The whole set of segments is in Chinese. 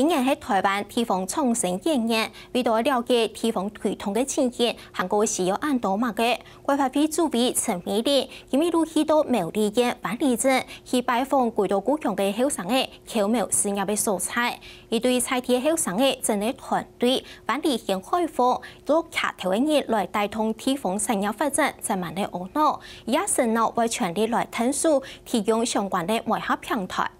今年喺台湾地方创新演员，为咗了解地方推动嘅情形，韩国是有按多嘛嘅？规划费主委陈美丽，今日路去到苗栗嘅万里镇，去拜访贵到故乡嘅后生嘅巧妙事业嘅素材。一对菜地后生嘅整理团队，万里县开放，都卡头嘅日来带动地方产业发展，在万里懊恼，也承诺为全力来探索，提供相关嘅外合平台。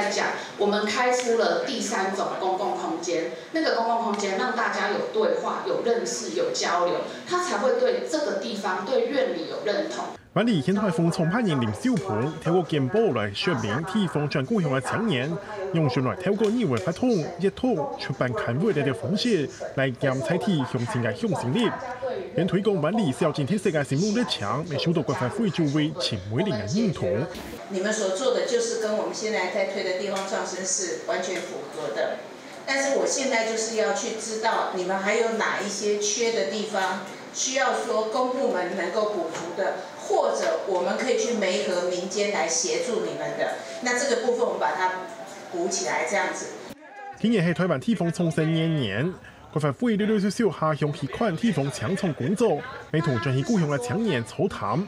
在讲，我们开出了第三种公共空间，那个公共空间让大家有对话、有认识、有交流，他才会对这个地方、对院里有认同。万里现台风从派人林小鹏透过简报来说明地方转故乡的青年，用上来透过语文发通、一通出版刊物等的方式来检测地乡亲的向心力。并推广万里小景特色的新目的墙，来受到国发会主委秦美玲的认同。你们所做的就是跟我们现在在推的地方创生是完全符合的，但是我现在就是要去知道你们还有哪一些缺的地方，需要说公部门能够补足的，或者我们可以去媒合民间来协助你们的，那这个部分我们把它补起来，这样子。今年是台湾地方创生年年。佢发会六六少少下乡提款提防抢从工作，未同将其故乡的青年草谈。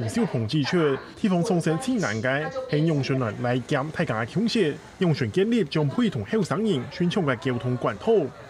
吴少鹏指出，天凤创新最难嘅系用上来来减大家嘅倾斜，用上建立将会同后生人宣传嘅交通管道，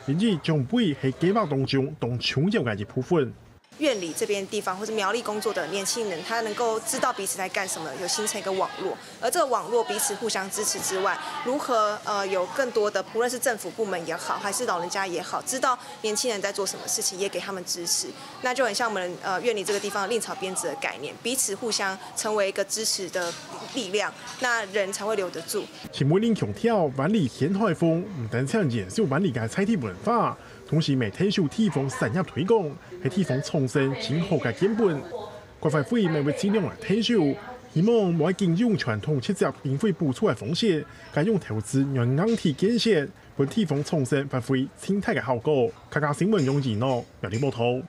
甚至将会系计划当中当重要嘅一部分。院里这边地方或者苗栗工作的年轻人，他能够知道彼此在干什么，有形成一个网络。而这个网络彼此互相支持之外，如何呃有更多的，不论是政府部门也好，还是老人家也好，知道年轻人在做什么事情，也给他们支持，那就很像我们呃院里这个地方令草编织的概念，彼此互相成为一个支持的力量，那人才会留得住。秦美玲强调，万里现海风唔单止延续万里嘅菜地文化。同时，未退休地方产业推广，系地方创新今后嘅根本。国发会未会尽量来退休，希望未经用传统直接经费补助嘅方式，改用投资让硬体建设，为地方创新发挥生态嘅效果。客家新闻用二诺，有啲冇头。